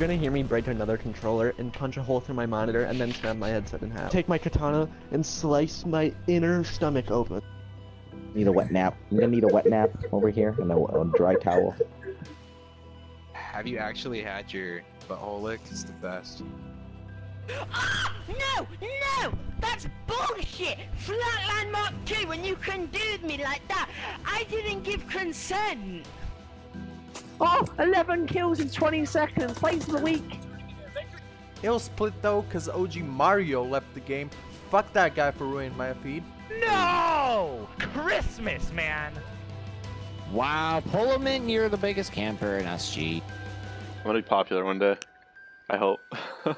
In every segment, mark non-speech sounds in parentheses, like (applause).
You're gonna hear me break another controller and punch a hole through my monitor and then snap my headset in half. Take my katana and slice my inner stomach open. Need a wet nap. I'm gonna need a wet nap over here and a, a dry towel. Have you actually had your butthole lick? It's the best. Ah! (gasps) No! No! That's bullshit! Flatland Mark 2 when you condemned me like that! I didn't give consent! Oh, 11 kills in 20 seconds. Plays of the week. It'll split though, cause OG Mario left the game. Fuck that guy for ruining my feed. No! Christmas, man! Wow, Pullman, you're the biggest camper in SG. I'm gonna be popular one day. I hope. (laughs)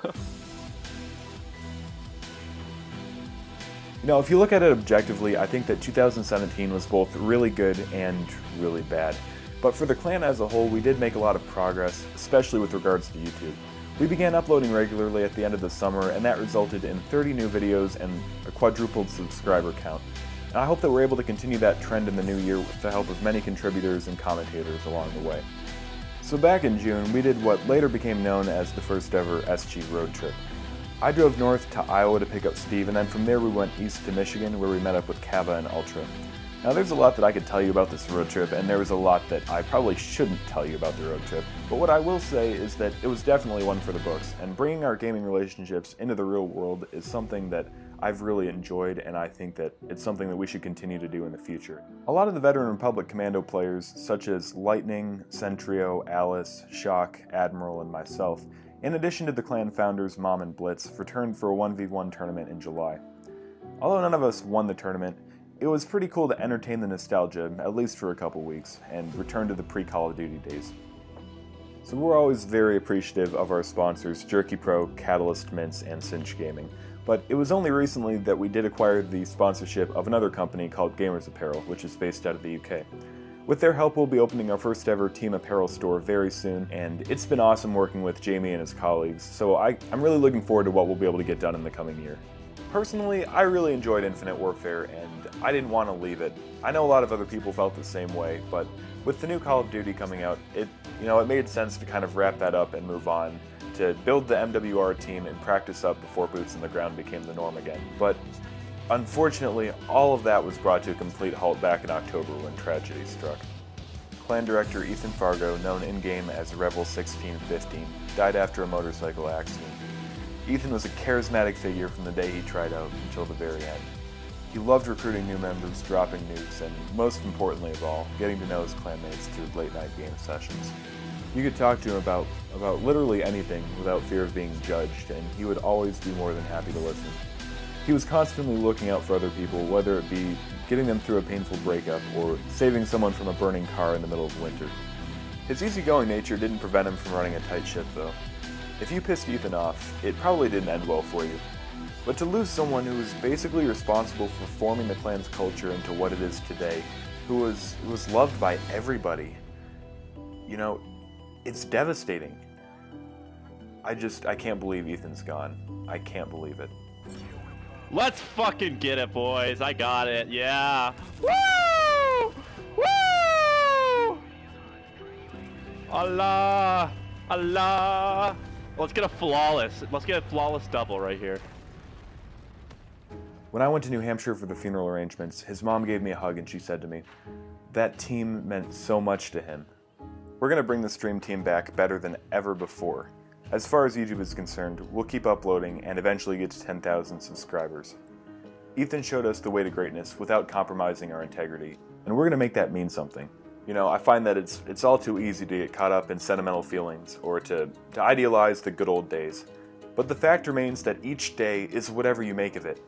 You know, if you look at it objectively, I think that 2017 was both really good and really bad. But for the clan as a whole, we did make a lot of progress, especially with regards to YouTube. We began uploading regularly at the end of the summer, and that resulted in 30 new videos and a quadrupled subscriber count. And I hope that we're able to continue that trend in the new year with the help of many contributors and commentators along the way. So back in June, we did what later became known as the first ever SG road trip. I drove north to Iowa to pick up Steve, and then from there we went east to Michigan where we met up with Kava and Ultra. Now there's a lot that I could tell you about this road trip, and there was a lot that I probably shouldn't tell you about the road trip, but what I will say is that it was definitely one for the books, and bringing our gaming relationships into the real world is something that I've really enjoyed, and I think that it's something that we should continue to do in the future. A lot of the Veteran Republic Commando players, such as Lightning, Centrio, Alice, Shock, Admiral, and myself, in addition to the clan founders Mom and Blitz, returned for a 1v1 tournament in July. Although none of us won the tournament, it was pretty cool to entertain the nostalgia, at least for a couple weeks, and return to the pre-Call of Duty days. So we're always very appreciative of our sponsors, Jerky Pro, Catalyst Mints, and Cinch Gaming. But it was only recently that we did acquire the sponsorship of another company called Gamers Apparel, which is based out of the UK. With their help, we'll be opening our first ever team apparel store very soon, and it's been awesome working with Jamie and his colleagues, so I, am really looking forward to what we'll be able to get done in the coming year. Personally, I really enjoyed Infinite Warfare, and I didn't want to leave it. I know a lot of other people felt the same way, but with the new Call of Duty coming out, it you know it made sense to kind of wrap that up and move on to build the MWR team and practice up before boots in the ground became the norm again. But Unfortunately, all of that was brought to a complete halt back in October when tragedy struck. Clan director Ethan Fargo, known in-game as Rebel 1615, died after a motorcycle accident. Ethan was a charismatic figure from the day he tried out until the very end. He loved recruiting new members, dropping nukes, and most importantly of all, getting to know his clanmates through late-night game sessions. You could talk to him about, about literally anything without fear of being judged, and he would always be more than happy to listen. He was constantly looking out for other people, whether it be getting them through a painful breakup or saving someone from a burning car in the middle of winter. His easygoing nature didn't prevent him from running a tight ship, though. If you pissed Ethan off, it probably didn't end well for you. But to lose someone who was basically responsible for forming the clan's culture into what it is today, who was, who was loved by everybody, you know, it's devastating. I just, I can't believe Ethan's gone. I can't believe it. Let's fucking get it, boys. I got it. Yeah. Woo! Woo! Allah! Allah! Let's get a flawless. Let's get a flawless double right here. When I went to New Hampshire for the funeral arrangements, his mom gave me a hug and she said to me, That team meant so much to him. We're going to bring the stream team back better than ever before. As far as YouTube is concerned, we'll keep uploading and eventually get to 10,000 subscribers. Ethan showed us the way to greatness without compromising our integrity, and we're going to make that mean something. You know, I find that it's it's all too easy to get caught up in sentimental feelings or to, to idealize the good old days. But the fact remains that each day is whatever you make of it.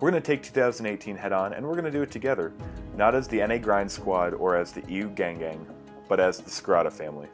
We're going to take 2018 head on and we're going to do it together, not as the NA Grind Squad or as the EU Gang Gang, but as the Skirata family.